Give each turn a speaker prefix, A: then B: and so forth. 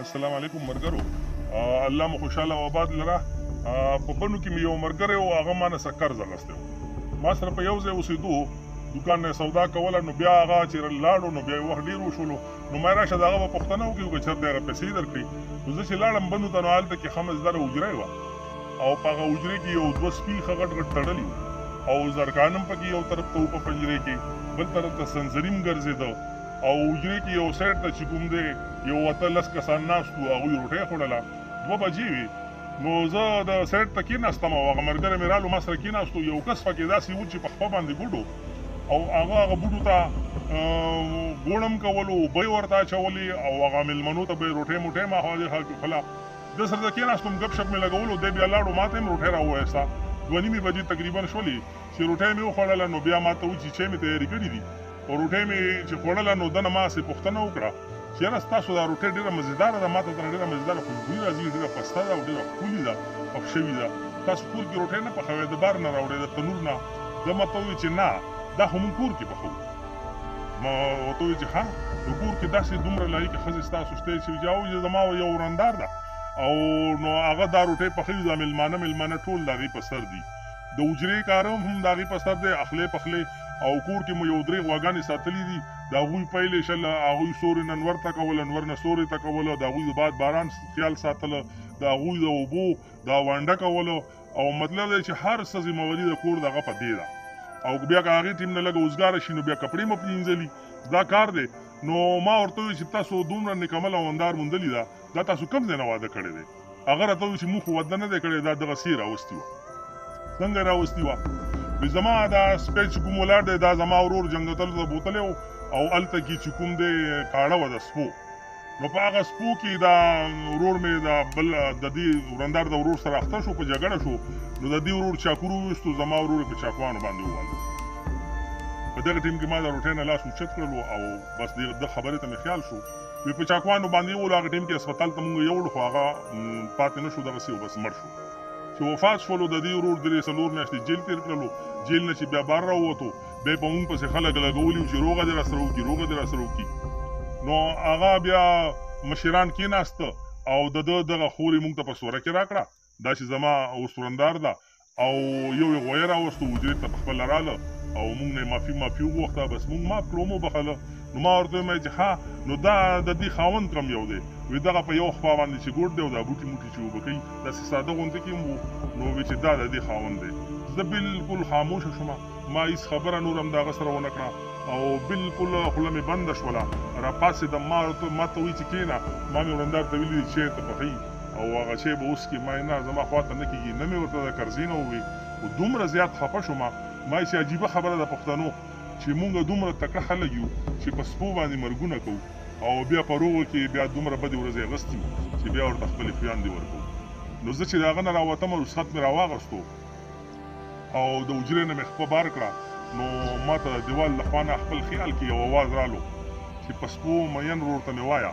A: السلام علیکم مرګرو الله مو خوشاله او آباد لره په بنو کې مې یو مرګره او هغه ما نه سکر زغسته ما سره په یو ځای اوسېدو دکان نه سودا کوله نو بیا هغه چې لاړو نو بیا وخت ډیر وشولو نو ما راشه دغه په پښتنه وکړو چې چرته هغه پیسې درکړي نو زه چې لاړم بندو ته نو حالت کې خمس دره اجره و او په هغه اجره کې یو دوه سپي خغټ غټ تړلی او زرکانم پکې یو طرف ته په پنجره کې بل طرف ته سنځریم ګرځېدو او حجرې کې یو سایډ ته چې کوم دی یو اته لس کسان ناست وو هغوی روټۍ خوړله دوه بجې وې نو زه د سایډ ته کېناستم او هغه ملګری مې رالو ما سره کېناستو یو کس پکې داسې و چې په خپه باندې ګډو او هغه هغه بوټو ته ګوړم کولو اوبه یې ورته اچولې او هغه مېلمنو ته به یې روټۍ موټۍ ما خوا دېخوا کښله ده سره زه کېناستم ګپ شپ مې لګولو دی بیا لاړو ما ته هم روټۍ راوویسته دوه نیمې بجې تقریبا شولې چې روټۍ مې وخوړله نو بیا ما ته و چې چای مې تیارې کړي دي خو روټۍ مې چې خوړله نو دنه ما سې پوښتنه وکړه چې یاره ستاسو دا روټۍ ډېره مزېداره ده ماته ترنه ډېره مزېداره خوشبويي راځي ډېره پسته ده او ډېره ښکلي ده پخ شوي ده تاسو کور کې روټۍ نه پخوی د بار نه راوړی د تنور نه ده ماته وویل چې نه دا خو مونږ کور کې پخوو ما ورته وویل چې ها نو کور کې داسې دومره لایقې ښځې ستاسو شته چې وایي او زما یو ورندار ده او نو هغه دا روټۍ پخوي دا مېلمانه مېلمانه ټول د هغې په سر دي د حجرې کار هم د هغې په سر دی، اخلې پخلې او کور کې مو یو درې غواګانې ساتلې دي، د هغوی پیلې شل، هغوی سورې نه نور ته کول، نور نه سورې ته کول، د هغوی د باد باران خیال ساتل، د هغوی د اوبو ګاونډه کول او مطلب دا چې هر څه ذمه واري د کور د هغه په دې ده او بیا که هغې ټیم نه لږه اوزګاره شي نو بیا کپړې مه پرینځلي دا کار دی نو ما ورته وویل چې تاسو دومره نکمل او اندار موندلي ده دا تاسو کوم ځای نه واده کړی دی؟ هغه راته وویل چې موږ خو وده نه دی کړی دا دغه سی راوستي وه څنګه راوستي وه وی زما دا سپی چې کوم ولاړ دی دا زما ورور جنګتلو ته بوتلی و او هلته کې چې کوم دی کاڼه وه د سپو نو په هغه سپو کې دا ورور مې دا بل د دې ورندار د ورور سره اخته شو په جګړه شو نو د دې ورور چاکور وویستو زما ورور په چاکوانو باندې ووالو په دغه ټیم کې ما د روټۍ نه لاس اوچت کړلو او بس د خبرې ته مې خیال شو وی په چاقوانو باندې یولو هغه ټیم کې هسپتال ته مونږ یوړو خو هغه پاتې نشو دغه سی بس مړ شو چې وفات شولو د دې ورور درې څلور میاشتې جیل تیر کړلو جیل نه چې بیا بار راووتو بیا په مونږ پسې خلک لګولي چې روغه دې راسره وکړي روغه دې راسره وکړي نو هغه بیا مشران کېناسته او د دغه خورې مونږ ته په سوره کې راکړه دا چې زما اوستورندار ده او یو یې غویه راوستو حجرې ته پخپله راله او موږ نه معافي معافي وغوښته بس موږ معاف کړو مو بخله نو ما ورته ویل چې ها نو دا د دې خاوند کم یو دی وی دغه په یو خوا باندې چې ګوډ دی او دا بوټي موټي چې وبکې داسې ساده غونډه کې وو نو وی چې دا د دې خاوند دی زه بالکل خاموش شوم ما هیڅ خبره نورم دا غسر و نکړه او بالکل خله مې بند شولا را پاسې د ما ورته ما ته وی چې کینا ما مې ورندار ته ویلي چې ته پخې او هغه چای به وڅکي ما نه زما خواته نه کیږي نه مې ورته د کرزي نه ووي خو دومره زیات خپه شوم ما چې عجیبه خبره ده پښتنو چې مونږ دومره تکړه خلک یو چې په سپو باندې مرګونه کوو او بیا په روغو کې بیا دومره بدې ورځې اغستي یو چې بیا ورته خپلې خویاندې ورکوو نو زه چې د هغه نه راوتم رسخت مې راواغستو او د حجرې نه مې خپه بار کړه نو ما ته د دیوال له خوا نه خپل خیال کې یو اواز رالو چې په سپو مین رور ته مې وایه